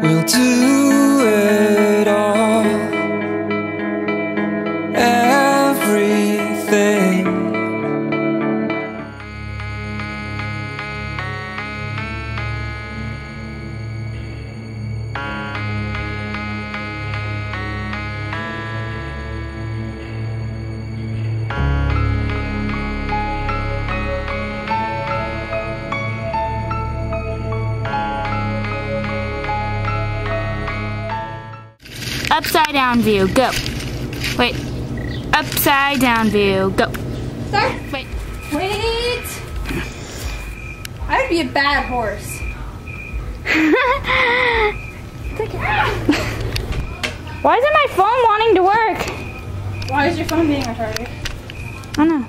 will do. Upside down view, go. Wait. Upside down view, go. Sir? Wait. Wait. I would be a bad horse. Why isn't my phone wanting to work? Why is your phone being retarded? I don't know.